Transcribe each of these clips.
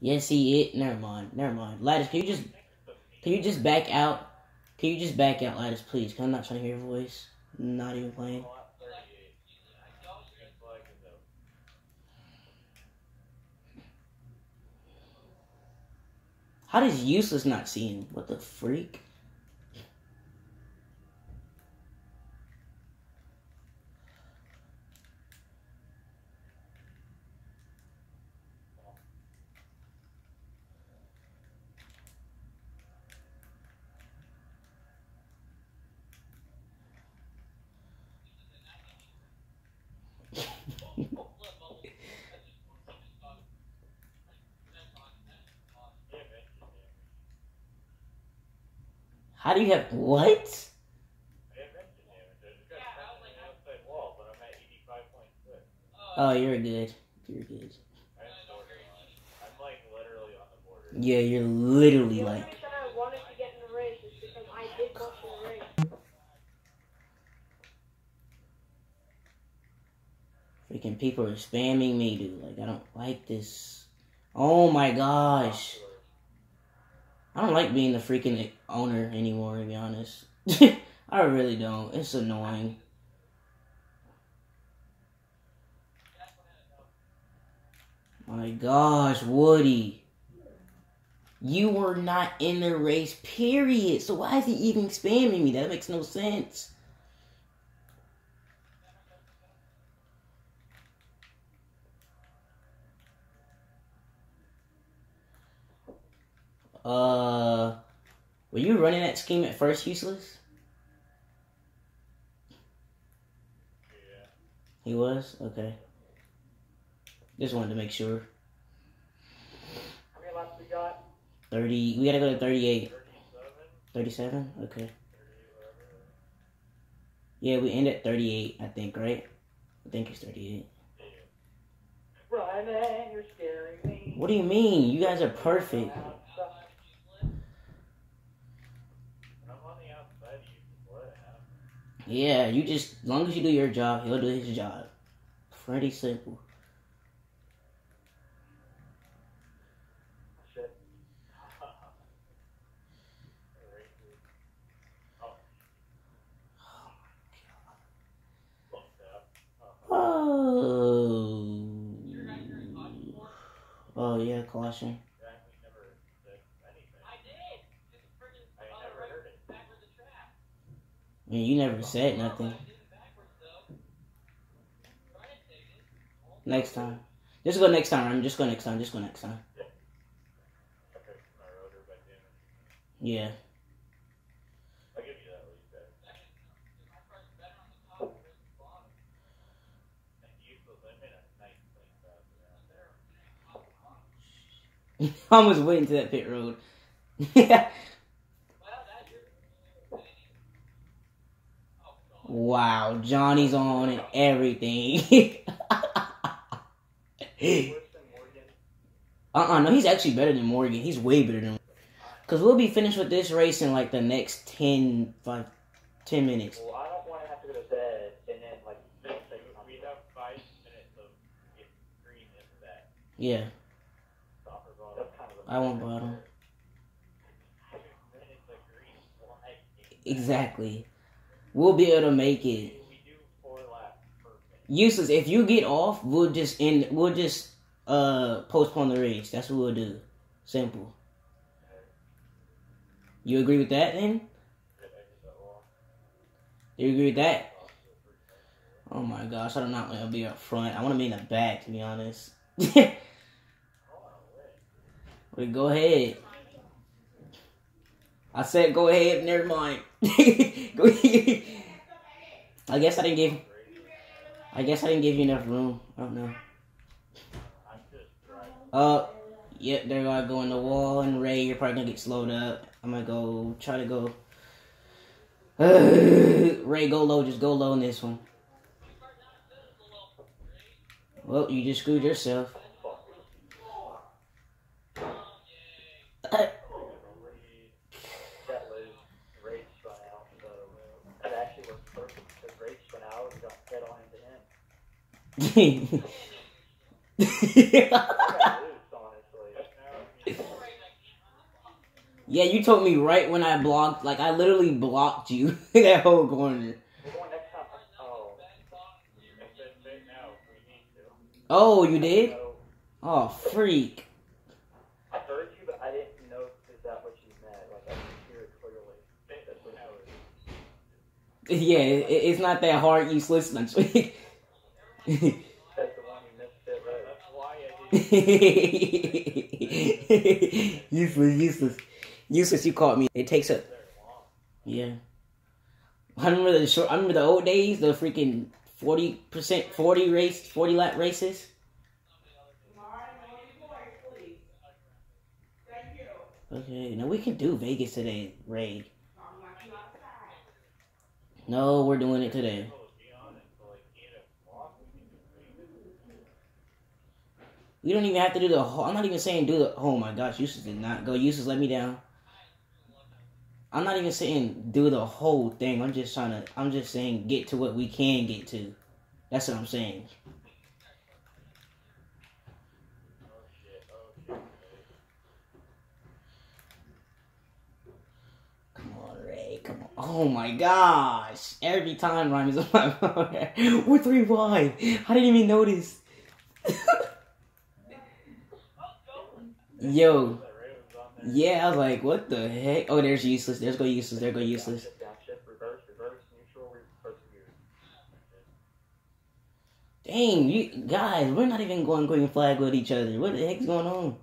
Yes, he it. Never mind. Never mind. Lattice, can you just can you just back out? Can you just back out, Lattice, please? Cause I'm not trying to hear your voice. Not even playing. How does useless not see him? What the freak? How do you have what? Oh, you're good. You're good. Yeah, you're literally like. reason I wanted to get in the race is because I did most of the race. Freaking people are spamming me, dude. Like, I don't like this. Oh my gosh. I don't like being the freaking owner anymore, to be honest. I really don't. It's annoying. My gosh, Woody. You were not in the race, period. So why is he even spamming me? That makes no sense. Uh, were you running that scheme at first, useless? He was okay. Just wanted to make sure. How many laps we got? Thirty. We gotta go to thirty-eight. 37? Thirty-seven. Okay. 38. Yeah, we end at thirty-eight. I think, right? I think it's thirty-eight. You're scaring me. What do you mean? You guys are perfect. Outside. I'm on the outside, you just let it happen. Yeah, you just as long as you do your job, he'll do his job. Pretty simple. Oh. Oh yeah, caution. Jack, we never said anything. I did. I never heard it. You never said nothing. Next time. Just go next time. I'm just go next time. Just go next time. Yeah. I was waiting to that pit road. wow, Johnny's on and everything. Worse than Morgan. uh-uh, no, he's actually better than Morgan. He's way better than Because we'll be finished with this race in like the next 10, 5, 10 minutes. Well, I don't want to have to go to bed and then like we have five minutes of green into that Yeah, soccer ball. That's kind of I won't bottom. minutes of green flag. Exactly. We'll be able to make it. We do four laps per minute. Useless. If you get off, we'll just end. We'll just uh postpone the race. That's what we'll do. Simple. You agree with that then? Do you agree with that? Oh my gosh, I do not want to be up front. I want to be in the back, to be honest. well, go ahead. I said go ahead. Never mind. I guess I didn't give. I guess I didn't give you enough room. I don't know. Uh, yep, there I go in the wall, and Ray, you're probably gonna get slowed up. I'm gonna go try to go. Ray, go low. Just go low in this one. Well, you just screwed yourself. That was race spun out. So that actually worked perfect because race spun out and got head on into him. I got loose, honestly. Yeah, you told me right when I blocked. Like I literally blocked you that whole corner. Oh. You did? Oh, freak. I heard you, but I didn't know that what you meant. Like I hear it clearly. Yeah, it, it's not that hard. You useless, useless, useless. You caught me. It takes a yeah. I remember the short. I remember the old days. The freaking forty percent, forty race, forty lap races. Okay, now we can do Vegas today, Ray. No, we're doing it today. We don't even have to do the whole. I'm not even saying do the. Oh my gosh, Eustace did not go. Eustace, let me down. I'm not even saying do the whole thing. I'm just trying to. I'm just saying get to what we can get to. That's what I'm saying. Come on, Ray. Come on. Oh my gosh. Every time is on my phone. We're three wide. I didn't even notice. Yo. Yeah, I was like, what the heck? Oh, there's useless. There's go useless. There go useless. Shift, down, shift, reverse, reverse, neutral, reverse gear. Dang, you guys, we're not even going green flag with each other. What the heck's going on?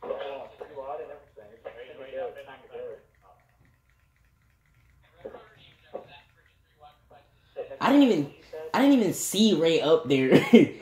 Pretty wide and everything. It's Wait, kinda wait, good, I've been kinda good. I didn't even- I didn't even see Ray up there.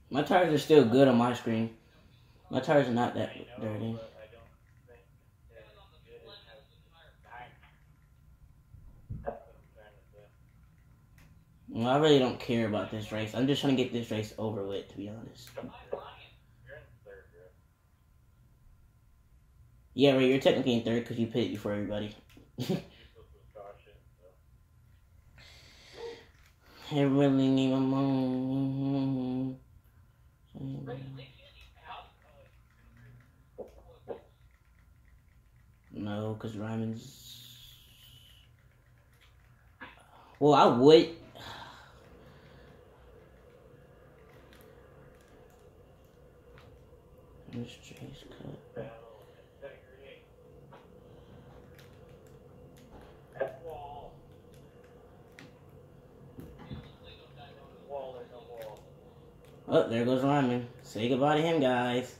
My tires are still good on my screen. My tires are not that dirty. Well, I really don't care about this race. I'm just trying to get this race over with, to be honest. Right? Yeah, Ray, you're technically in third because you pitted before everybody. Useless with caution, so. No, because Ryman's. Well, I would. Miss Chase cut. Battle integrity. That wall. Wall or no wall. Oh, there goes Ryman. Say goodbye to him, guys.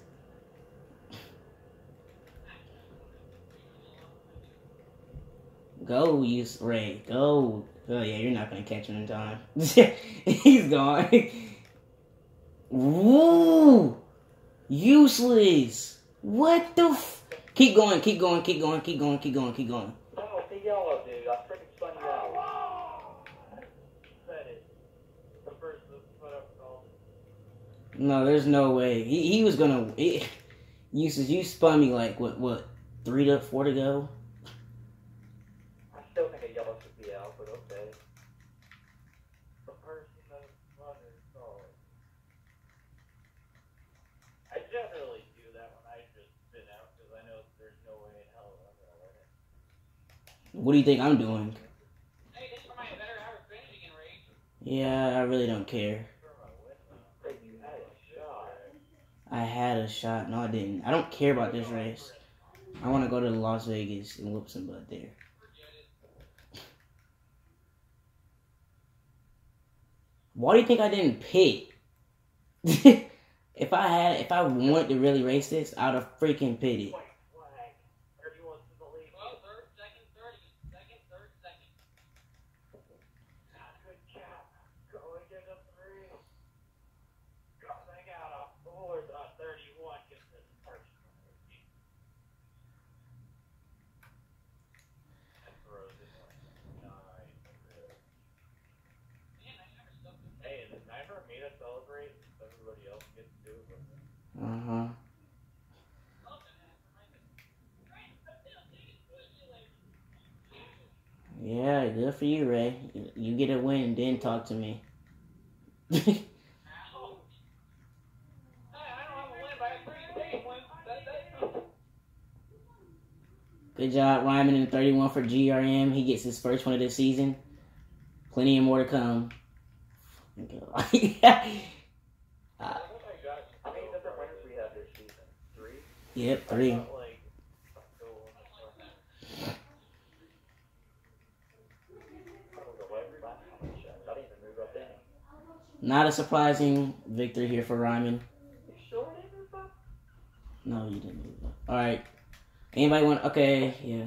Go, use Ray. Go. Oh yeah, you're not gonna catch him in time. He's gone. Woo! Useless. What the? F- keep going. Keep going. Keep going. Keep going. Keep going. Keep going. Oh, the yellow dude, I freaking spun you out. Said it. The first to put up call. No, there's no way. He he was gonna. He, useless. You spun me like what? What? Three to four to go. I still think a yellow should be out, but okay. The person that runner call. I generally do that when I just spin out because I know there's no way in hell I'm gonna win it. What do you think I'm doing? Hey, this might be a better hour finishing in race. Yeah, I really don't care. For my win, though. Hey, you had a shot. I had a shot. No, I didn't. I don't care about this race. I want to go to Las Vegas and whoop some butt there. Why do you think I didn't pick? if I had, if I wanted to really race this, I'd have freaking pitted. White flag. Everyone's in the lead. Well, third, second, third, good for you, Ray. You- get a win then talk to me. Ouch. Hey, I don't have a win, but I have three state wins. That, that's Good job, Ryman in 31 for GRM. He gets his first one of the season. Plenty of more to come. Uh, How many different winners we have this season? Three? yep, three. Not like a goal on the front. That was a wet last time I checked. I didn't even move up any. Not a surprising victory here for Ryman. You sure I didn't move up? No, you didn't move up. All right. Anybody want? Okay, yeah.